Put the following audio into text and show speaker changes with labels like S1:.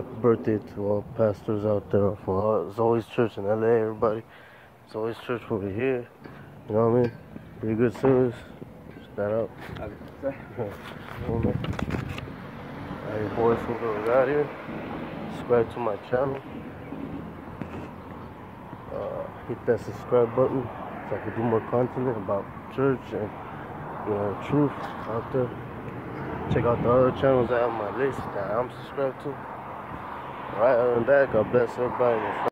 S1: happy birthday to all pastors out there. It's always church in LA, everybody. It's always church over here. You know what I mean? Pretty good service. Stand up. Hey boys, we got here. Subscribe to my channel. Uh, hit that subscribe button so I can do more content about church and you know truth out there. Check out the other channels I have on my list that I'm subscribed to. Alright, on that, God bless everybody.